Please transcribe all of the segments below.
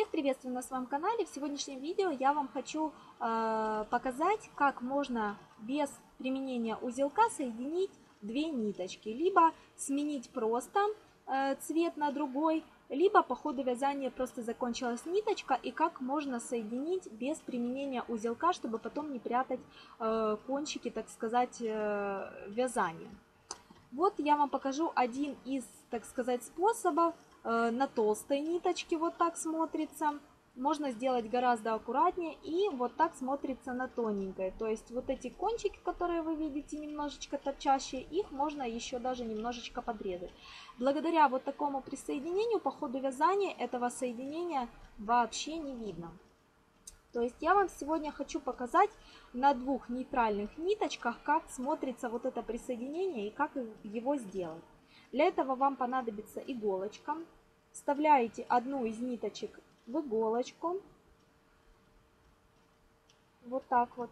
Всех приветствую на своем канале. В сегодняшнем видео я вам хочу э, показать, как можно без применения узелка соединить две ниточки. Либо сменить просто э, цвет на другой, либо по ходу вязания просто закончилась ниточка и как можно соединить без применения узелка, чтобы потом не прятать э, кончики, так сказать, э, вязания. Вот я вам покажу один из, так сказать, способов на толстой ниточке вот так смотрится. Можно сделать гораздо аккуратнее и вот так смотрится на тоненькой. То есть вот эти кончики, которые вы видите немножечко торчащие, их можно еще даже немножечко подрезать. Благодаря вот такому присоединению по ходу вязания этого соединения вообще не видно. То есть я вам сегодня хочу показать на двух нейтральных ниточках, как смотрится вот это присоединение и как его сделать. Для этого вам понадобится иголочка. Вставляете одну из ниточек в иголочку. Вот так вот.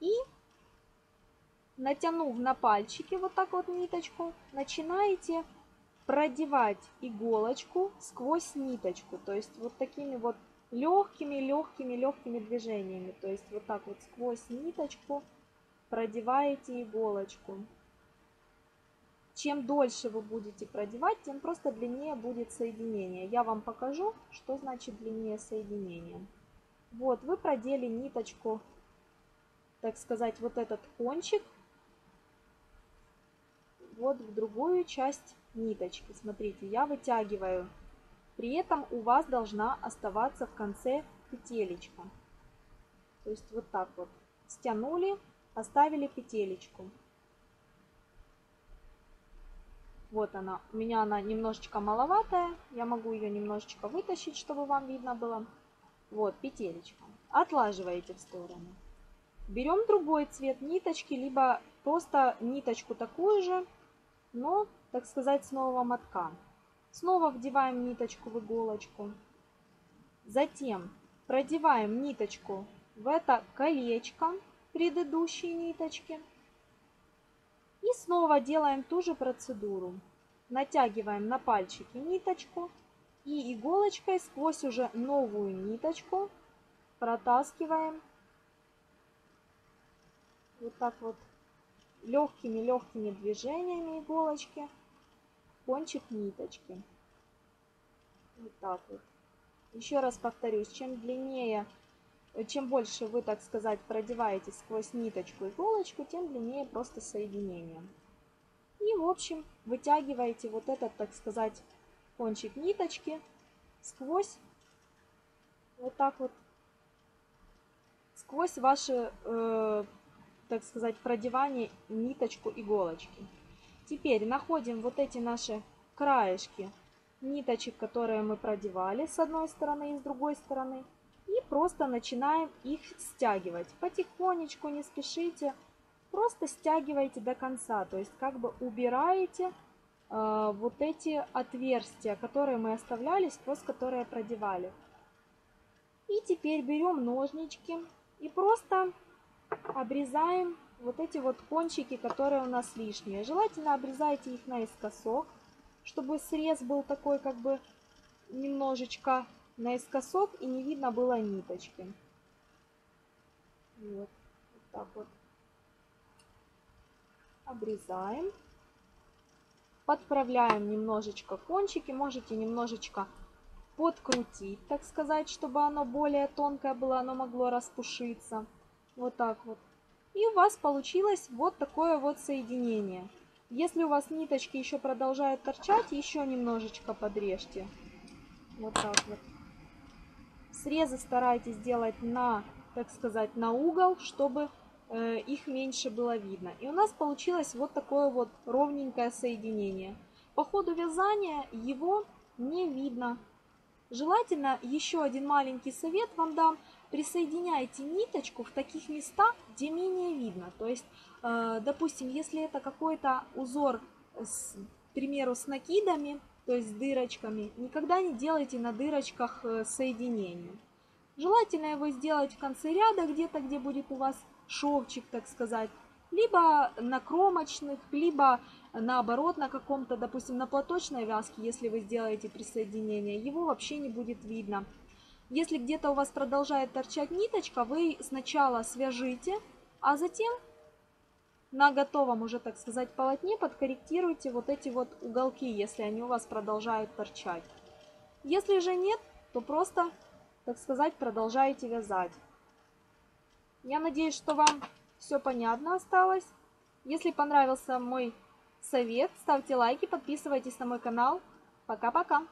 И натянув на пальчики вот так вот ниточку, начинаете продевать иголочку сквозь ниточку. То есть вот такими вот легкими, легкими, легкими движениями. То есть вот так вот сквозь ниточку продеваете иголочку. Чем дольше вы будете продевать, тем просто длиннее будет соединение. Я вам покажу, что значит длиннее соединение. Вот, вы продели ниточку, так сказать, вот этот кончик, вот в другую часть ниточки. Смотрите, я вытягиваю. При этом у вас должна оставаться в конце петелечка. То есть вот так вот. Стянули, оставили петелечку. Вот она. У меня она немножечко маловатая. Я могу ее немножечко вытащить, чтобы вам видно было. Вот, петелечка. Отлаживаете в сторону. Берем другой цвет ниточки, либо просто ниточку такую же, но, так сказать, с нового мотка. Снова вдеваем ниточку в иголочку. Затем продеваем ниточку в это колечко предыдущей ниточки. И снова делаем ту же процедуру. Натягиваем на пальчики ниточку и иголочкой сквозь уже новую ниточку протаскиваем вот так вот легкими-легкими движениями иголочки кончик ниточки. Вот так вот. Еще раз повторюсь, чем длиннее чем больше вы, так сказать, продеваете сквозь ниточку иголочку, тем длиннее просто соединение. И, в общем, вытягиваете вот этот, так сказать, кончик ниточки сквозь, вот так вот, сквозь ваше, э, так сказать, продевание ниточку иголочки. Теперь находим вот эти наши краешки ниточек, которые мы продевали с одной стороны и с другой стороны. Просто начинаем их стягивать. Потихонечку, не спешите. Просто стягивайте до конца. То есть как бы убираете э, вот эти отверстия, которые мы оставляли, сквозь которые продевали. И теперь берем ножнички и просто обрезаем вот эти вот кончики, которые у нас лишние. Желательно обрезайте их наискосок, чтобы срез был такой как бы немножечко наискосок и не видно было ниточки. Вот, вот так вот. Обрезаем. Подправляем немножечко кончики. Можете немножечко подкрутить, так сказать, чтобы оно более тонкое было, оно могло распушиться. Вот так вот. И у вас получилось вот такое вот соединение. Если у вас ниточки еще продолжают торчать, еще немножечко подрежьте. Вот так вот. Срезы старайтесь делать на, так сказать, на угол, чтобы э, их меньше было видно. И у нас получилось вот такое вот ровненькое соединение. По ходу вязания его не видно. Желательно еще один маленький совет вам дам. Присоединяйте ниточку в таких местах, где менее видно. То есть, э, допустим, если это какой-то узор, к примеру, с накидами, то есть дырочками, никогда не делайте на дырочках э, соединение. Желательно его сделать в конце ряда, где-то, где будет у вас шовчик, так сказать, либо на кромочных, либо наоборот на каком-то, допустим, на платочной вязке, если вы сделаете присоединение, его вообще не будет видно. Если где-то у вас продолжает торчать ниточка, вы сначала свяжите, а затем на готовом уже, так сказать, полотне подкорректируйте вот эти вот уголки, если они у вас продолжают торчать. Если же нет, то просто, так сказать, продолжаете вязать. Я надеюсь, что вам все понятно осталось. Если понравился мой совет, ставьте лайки, подписывайтесь на мой канал. Пока-пока!